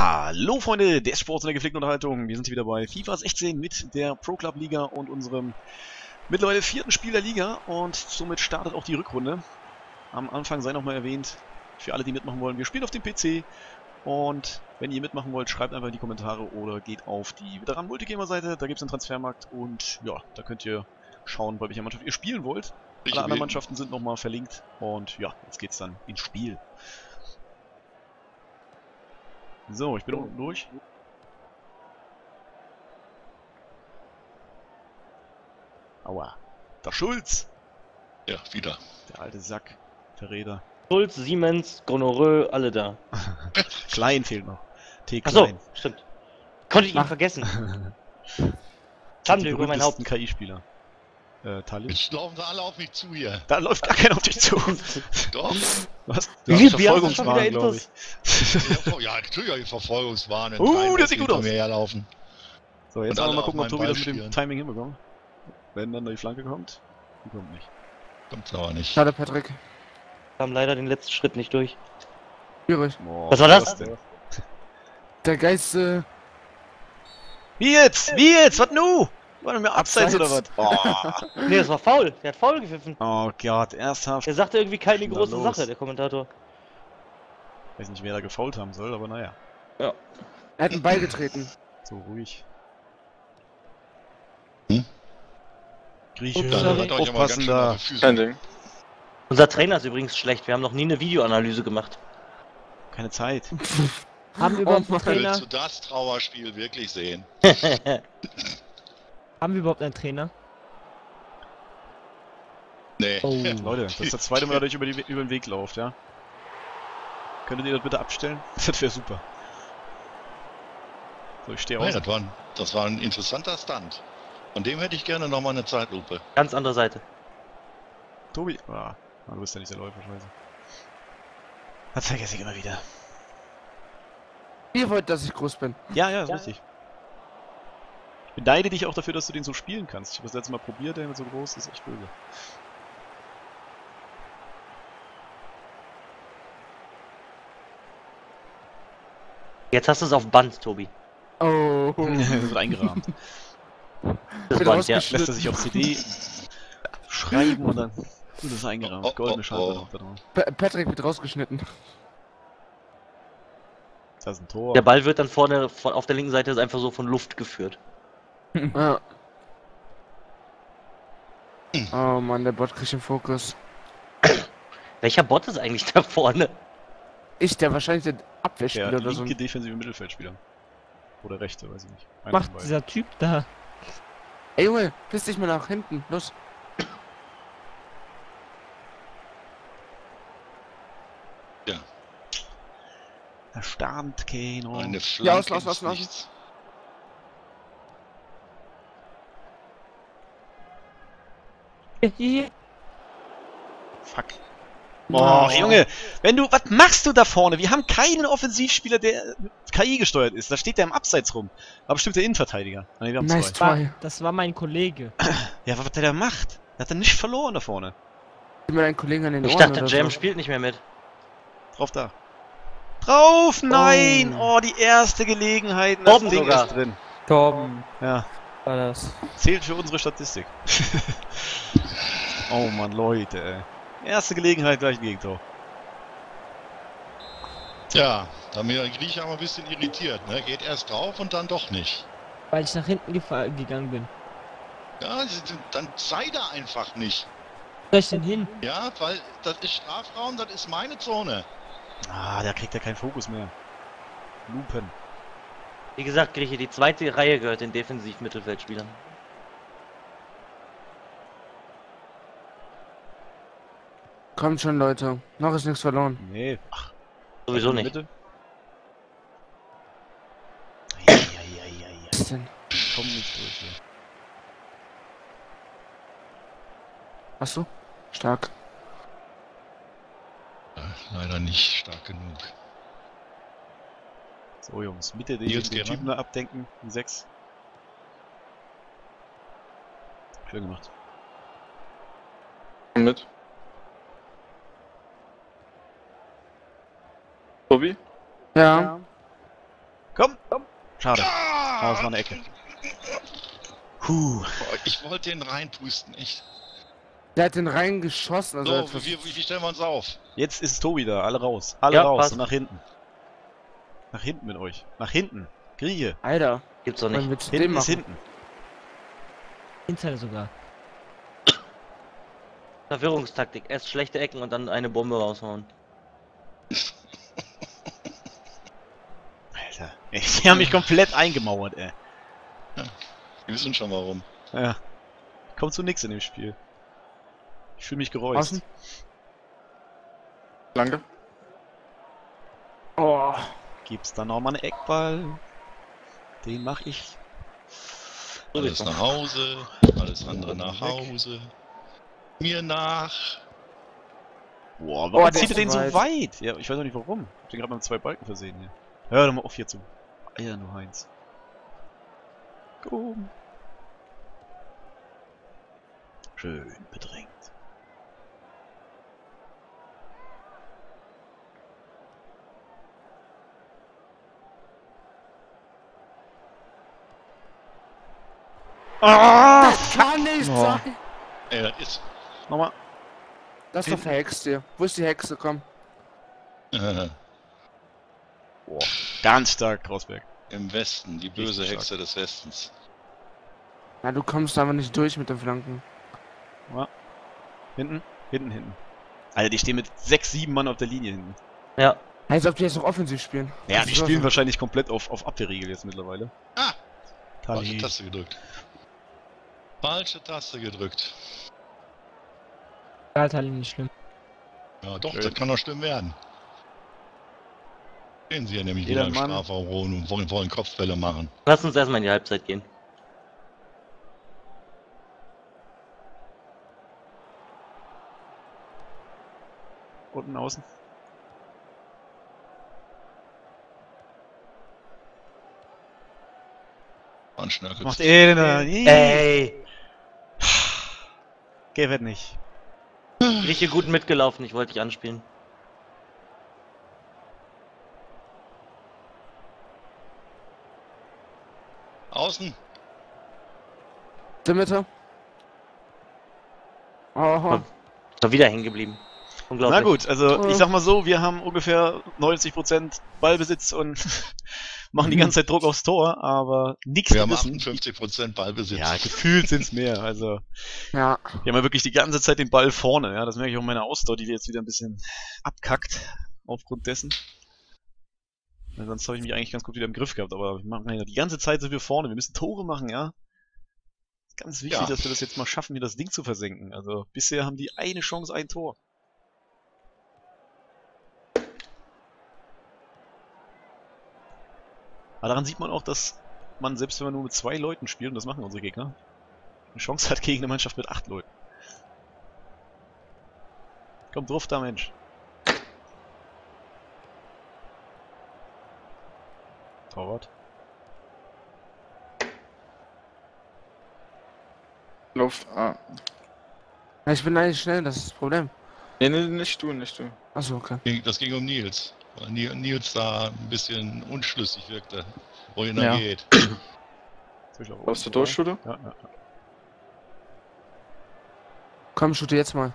Hallo Freunde der Sports und der gepflegten Unterhaltung. Wir sind hier wieder bei FIFA 16 mit der Pro Club Liga und unserem mittlerweile vierten Spiel der Liga und somit startet auch die Rückrunde. Am Anfang sei nochmal erwähnt, für alle, die mitmachen wollen, wir spielen auf dem PC und wenn ihr mitmachen wollt, schreibt einfach in die Kommentare oder geht auf die Veteran Multigamer Seite, da gibt es einen Transfermarkt und ja, da könnt ihr schauen, bei welcher Mannschaft ihr spielen wollt. Alle anderen Mannschaften sind nochmal verlinkt und ja, jetzt geht's dann ins Spiel. So, ich bin unten durch. Aua. Der Schulz! Ja, wieder. Der alte Sack. Verräter. Schulz, Siemens, Gonorrhoe, alle da. Klein fehlt noch. T. Achso, Klein. stimmt. Konnte ich ihn vergessen. Schande über mein Haupt. KI-Spieler. Äh, Tali. Jetzt laufen sie alle auf mich zu hier. Da läuft gar keiner auf dich zu. Doch. Was? Wie Du viel hast Verfolgungswahn, glaube ich. Ja, ja, natürlich habe ich Verfolgungswahn. wenn Uh, das sieht gut aus. herlaufen. So, jetzt wollen wir mal gucken, ob Tobi das mit dem. Timing hinbekommt. Wenn dann die Flanke kommt. Die kommt nicht. Kommt's aber nicht. Schade, Patrick. Kam leider den letzten Schritt nicht durch. Schwierig. Boah, Was war das? Der Geist, äh, Wie jetzt? Wie jetzt? Was nu? War doch mir abseits oder was? Oh. Nee, das war faul. Der hat faul gepfiffen. oh Gott, ernsthaft. Der sagte irgendwie keine große los. Sache, der Kommentator. weiß nicht, wer da gefault haben soll, aber naja. er hat einen Ball getreten. So ruhig. Hm? Grieche, aufpassen da. Kein Ding. Unser Trainer ist übrigens schlecht. Wir haben noch nie eine Videoanalyse gemacht. Keine Zeit. Haben wir Oh überhaupt Mann. Trainer? Willst du das Trauerspiel wirklich sehen? Haben wir überhaupt einen Trainer? Nee. Oh. Leute, das ist das zweite Mal, dass ich über, die, über den Weg lauft, ja? Könntet ihr das bitte abstellen? Das wäre super. So, ich stehe Nein, aus. das, war ein, das war ein interessanter Stunt. Von dem hätte ich gerne nochmal eine Zeitlupe. Ganz andere Seite. Tobi. Ah, ah, du bist ja nicht der Läufer, scheiße. Das vergesse ich immer wieder. Ihr wollt, dass ich groß bin. Ja, ja, ist richtig. Beneide dich auch dafür, dass du den so spielen kannst. Ich habe das letzte Mal probiert, der mit so groß ist echt böse. Jetzt hast du es auf Band, Tobi. Oh. das wird eingerahmt. Das Wird Band, ja. rausgeschnitten. Lässt er sich auf CD schreiben und dann wird es eingerahmt. Oh, oh, Goldene oh, Scheibe oh. noch da Patrick wird rausgeschnitten. Das ist ein Tor. Der Ball wird dann vorne von, auf der linken Seite ist einfach so von Luft geführt. Ja. Oh Mann, der Bot kriegt den Fokus. Welcher Bot ist eigentlich da vorne? Ich, der wahrscheinlich der der Abwehrspieler oder so. linke defensive Mittelfeldspieler. Oder rechte, weiß ich nicht. Einer Macht dieser Typ da? Ey Junge, piss dich mal nach hinten. Los. Da stand keiner. Eine Ja, Flanke außen, außen, ist außen, nichts. Hier, hier. Fuck. Oh, Junge, wenn du, was machst du da vorne? Wir haben keinen Offensivspieler, der KI gesteuert ist. Da steht der im Abseits rum. War bestimmt der Innenverteidiger. Nein, wir haben Nice zwei. try. War, das war mein Kollege. Ja, was der da macht? Der hat er nicht verloren da vorne. Den Ich Ohren dachte, Jam so. spielt nicht mehr mit. Drauf da. Drauf, nein! Oh. Oh, die erste Gelegenheit. Das Torben Ding sogar. ist drin. Torben Ja, war das. zählt für unsere Statistik. oh Mann, Leute, ey. Erste Gelegenheit, gleich ein Gegentor. Ja, da bin der Grieche aber ein bisschen irritiert. Ne? Geht erst drauf und dann doch nicht. Weil ich nach hinten gegangen bin. Ja, dann sei da einfach nicht. Soll ich denn hin? Ja, weil das ist Strafraum, das ist meine Zone. Ah, da kriegt er keinen Fokus mehr. Lupen. Wie gesagt, Grieche, die zweite Reihe gehört den Defensiv-Mittelfeldspielern. Kommt schon, Leute. Noch ist nichts verloren. Nee. Ach, Sowieso nicht. Mitte. Eieieiei. Was denn? Komm nicht durch hier. Achso. Stark. Ja, leider nicht stark genug. So, Jungs, Mitte den, Typen abdenken. Die 6. Schön gemacht. Mit. Tobi? Ja. Komm! Schade. Ah! Aber es war eine Ecke. Puh. Boah, ich wollte den reinpusten, echt. Der hat den reingeschossen. Also So, wie, wie, wie stellen wir uns auf? Jetzt ist Tobi da. Alle raus. Alle Ja, raus passt. und nach hinten. Nach hinten mit euch. Nach hinten. Grieche. Alter, Gibt's doch nicht. zu Hinten ist machen? hinten. Hinter sogar. Verwirrungstaktik. Erst schlechte Ecken und dann eine Bombe raushauen. Alter. Ey, die haben mich komplett eingemauert, ey. Wir wissen schon warum. Ja. Kommt zu nix in dem Spiel. Ich fühle mich geräuscht. Danke. Oh, Gibt's da nochmal einen Eckball? Den mach ich. Alles nach Hause, alles andere nach Hause. Mir nach. Boah, Oh, warum der zieht er den so weit. weit? Ja, ich weiß auch nicht warum. Ich hab den gerade mit zwei Balken versehen hier. Hör doch mal auf hier zu. Ah ja, nur Heinz. Komm. Schön bedrängt. Ah! kann nicht Oh. sein. Ey, das ist. Nochmal. Das ist doch verhext hier. Wo ist die Hexe? Komm. Äh, Boah. Ganz stark, Krausberg. Im Westen, die böse Richtig Hexe des Westens. Ja, du kommst aber nicht durch mit den Flanken. Hinten? Hinten, hinten. Alter, die stehen mit 6, 7 Mann auf der Linie hinten. Ja. Als ob die jetzt noch offensiv spielen. Ja, Das die spielen wahrscheinlich komplett auf, auf Abwehrregel jetzt mittlerweile. Ah! Tali. Taste gedrückt. Falsche Taste gedrückt. Alter, nicht schlimm. Ja, doch, Schön. das kann doch schlimm werden. Sehen Sie ja nämlich Jeder wieder im Mann. Strafraum rum und wollen, wollen Kopfbälle machen. Lass uns erstmal in die Halbzeit gehen. Unten außen. Macht eh Elena. Ey! Geh, wird nicht. Richtig gut mitgelaufen, ich wollte dich anspielen. Außen. Der Mitte. Oh, Ist doch wieder hängen geblieben. Unglaublich. Na gut, also Oh. ich sag mal so, wir haben ungefähr 90% Ballbesitz und machen die ganze Zeit Druck aufs Tor, aber nichts Wir haben gerissen. 58% Ballbesitz. Ja, gefühlt sind's mehr. Also ja. wir haben ja wirklich die ganze Zeit den Ball vorne. Ja, das merke ich auch in meiner Ausdauer, die jetzt wieder ein bisschen abkackt aufgrund dessen. Ja, sonst habe ich mich eigentlich ganz gut wieder im Griff gehabt, aber wir machen ja die ganze Zeit sind wir vorne. Wir müssen Tore machen, ja. Ist ganz wichtig, Ja. dass wir das jetzt mal schaffen, hier das Ding zu versenken. Also bisher haben die eine Chance, ein Tor. Aber daran sieht man auch, dass man, selbst wenn man nur mit zwei Leuten spielt, und das machen unsere Gegner, eine Chance hat gegen eine Mannschaft mit acht Leuten. Komm drauf da, Mensch. Torwart. Luft. Ah. Ich bin eigentlich schnell, das ist das Problem. Nee, nee, nicht du, nicht du. Achso, okay. Das ging um Nils. Nils da ein bisschen unschlüssig wirkte, wohin Ja. er geht. Brauchst du durch? Schude? Ja, ja, ja. Komm, shoote jetzt mal.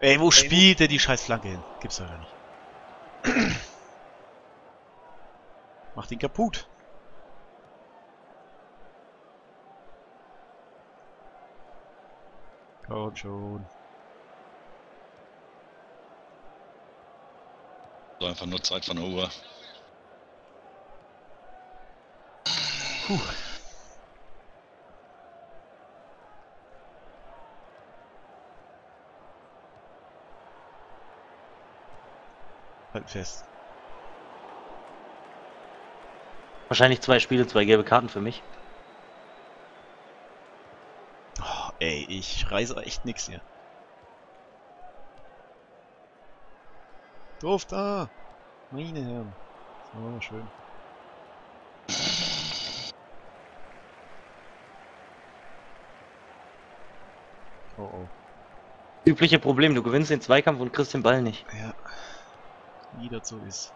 Ey, wo spielt der die scheiß Flanke hin? Gibt's doch gar nicht. Macht ihn kaputt. Komm schon. So einfach nur Zeit von der Uhr. Halt fest. Wahrscheinlich zwei Spiele, zwei gelbe Karten für mich. Oh, ey, ich reise echt nix hier. Duft, da! Meine Herren. So, schön. Oh oh. Übliche Problem, du gewinnst den Zweikampf und kriegst den Ball nicht. Ja. Wie das so ist.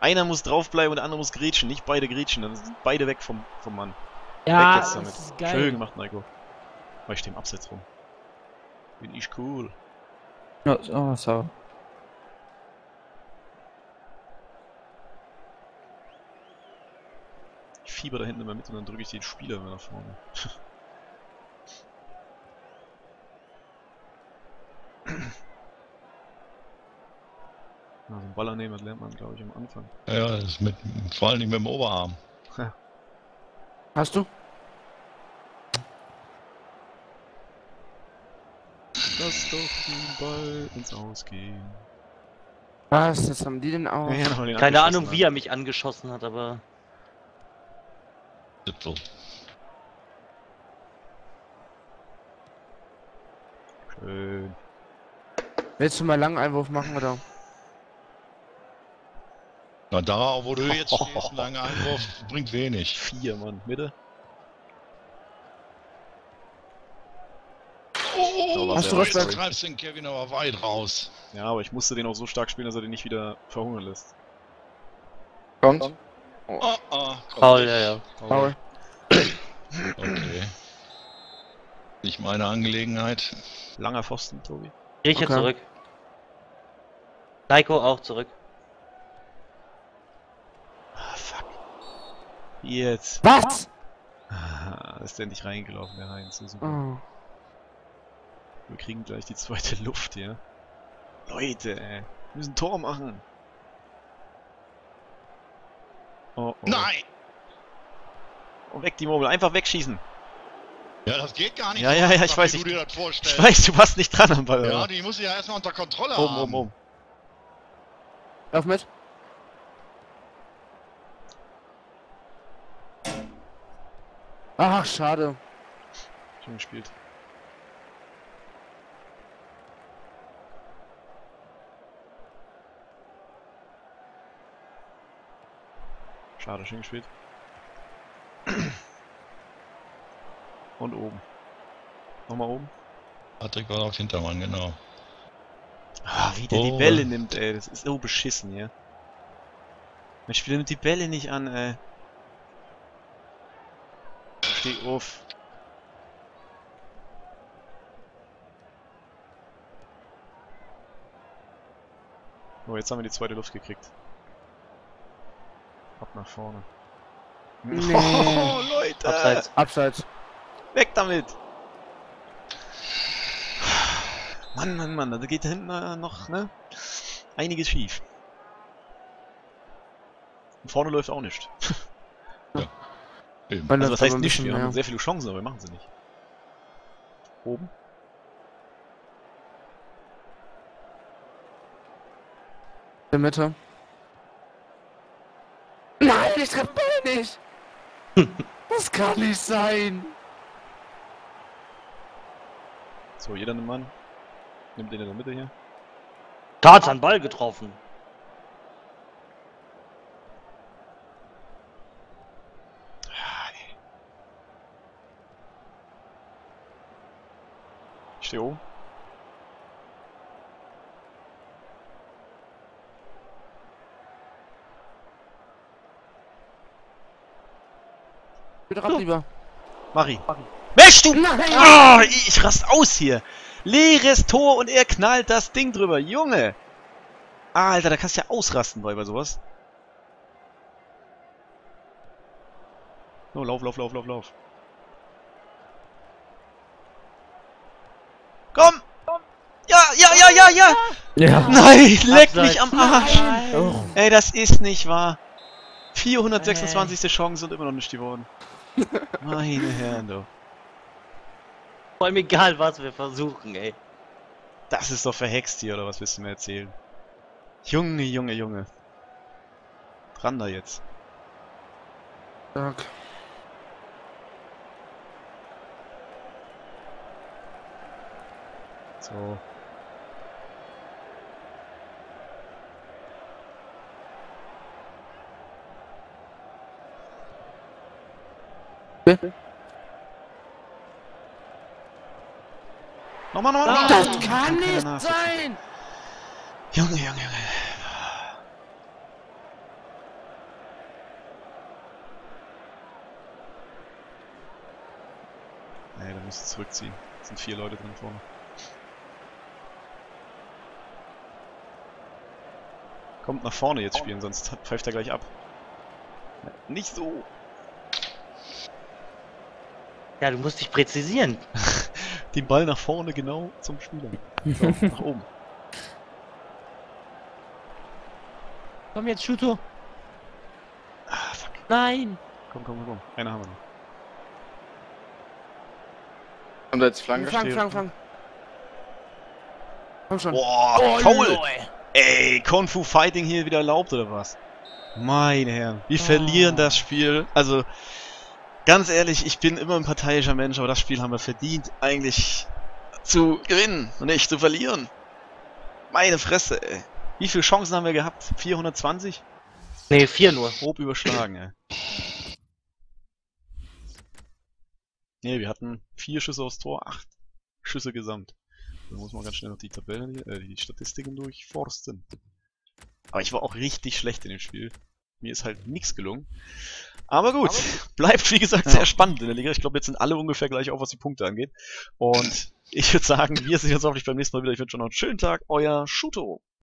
Einer muss draufbleiben und der andere muss grätschen, nicht beide grätschen, dann sind beide weg vom, vom Mann. Ja, weg das ist geil. Schön gemacht, Naiko. Weil ich dem Abseits rum. Bin ich cool. Ja, oh, so. Ich fieber da hinten immer mit und dann drücke ich den Spieler immer nach vorne. Ja, so einen Baller nehmen, das lernt man, glaube ich, am Anfang. Ja, das ist mit, vor allem mit dem Oberarm. Hast du? Lass doch den Ball ins Ausgehen. Was? Das haben die denn auch? Ja, den Keine Ahnung, wie er mich angeschossen hat, aber. So. Schön. Willst du mal langen Einwurf machen oder? Na, da, wo du jetzt stehst, ein langer Einwurf bringt wenig. Vier, Mann. Mitte. Oh, was Hast du Respekt? Du treibst den Kevin aber weit raus. Ja, aber ich musste den auch so stark spielen, dass er den nicht wieder verhungern lässt. Kommt. Oh, oh, komm Paul, nicht. ja, ja. Paul. Okay. Nicht meine Angelegenheit. Langer Pfosten, Tobi. Grieche Okay. zurück. Nico auch zurück. Ah, fuck. Jetzt. Was? Ah, ist der nicht reingelaufen, der Heinz. Oh. Wir kriegen gleich die zweite Luft hier. Leute, ey. Wir müssen ein Tor machen. Oh, oh. Nein! Und weg die Mobile. Einfach wegschießen. Ja, das geht gar nicht. Ja, so ja, ja, ich weiß, ich- du dir das Ich weiß, du warst nicht dran am Ball. Ja, die muss ich ja erstmal unter Kontrolle Oben, haben. oben, oben. Lauf mit. Ach, schade. Schön gespielt. Schade, schön gespielt. Und oben. Nochmal oben. Patrick war auf Hintermann, genau. Ah, wie der die Oh. Bälle nimmt, ey. Das ist so beschissen hier. Mein Spieler nimmt die Bälle nicht an, ey. Steh auf. Oh, jetzt haben wir die zweite Luft gekriegt. Ab nach vorne. Nee. Oh, Leute! Abseits. Abseits. Weg damit! Mann, Mann, Mann, da geht da hinten äh, noch, ne? Einiges schief. Und vorne läuft auch nicht. Eben. Weil Also das was heißt nicht? bisschen Wir haben sehr viele Chancen, aber wir machen sie nicht. Oben. In der Mitte. Nein, ich treffe Ball nicht. das kann nicht sein. So, jeder nimmt Mann. Nimmt den in der Mitte hier. Tarzan Ball getroffen. Ich stehe oben. Bitte ran, lieber. Mari. Mensch, du! Nein! Ah, ich, ich rast aus hier. Leeres Tor und er knallt das Ding drüber. Junge! Alter, da kannst du ja ausrasten bei, bei sowas. Oh, lauf, lauf, lauf, lauf, lauf. Komm! Ja, ja, ja, ja, ja! Ja. Nein, leck Abseits. mich am Arsch! Oh. Ey, das ist nicht wahr. 426. Chance und immer noch nicht geworden. Meine Herren, du. Vor allem egal, was wir versuchen, ey. Das ist doch verhext hier, oder was willst du mir erzählen? Junge, Junge, Junge. Dran da jetzt. Stark. So. Nochmal, nochmal, nochmal. Das kann, kann nicht sein! Junge, Junge, Junge. Nee, da musst du zurückziehen. Es sind vier Leute drin vorne. Kommt nach vorne jetzt spielen, sonst pfeift er gleich ab. Nicht so. Ja, du musst dich präzisieren. Den Ball nach vorne genau zum Spieler. So, nach oben. Komm jetzt, Schuto. Ah, fuck. Nein. Komm, komm, komm, komm. Einer haben wir noch. Kommt als Flanke. Flank, flank, flank. Komm schon. Boah, Oh! Lol. Ey, Kung Fu Fighting hier wieder erlaubt oder was? Meine Herren, wir verlieren das Spiel. Also, ganz ehrlich, ich bin immer ein parteiischer Mensch, aber das Spiel haben wir verdient, eigentlich zu gewinnen und nicht zu verlieren. Meine Fresse, ey. Wie viele Chancen haben wir gehabt? 420? Nee, vier nur. Grob überschlagen, ey. Nee, wir hatten vier Schüsse aufs Tor, acht Schüsse gesamt. Da muss man ganz schnell noch die Tabellen, äh, die Statistiken durchforsten. Aber ich war auch richtig schlecht in dem Spiel. Mir ist halt nichts gelungen. Aber gut, bleibt wie gesagt sehr spannend in der Liga. Ich glaube, jetzt sind alle ungefähr gleich auf, was die Punkte angeht. Und ich würde sagen, wir sehen uns hoffentlich beim nächsten Mal wieder. Ich wünsche euch noch einen schönen Tag. Euer Schuto.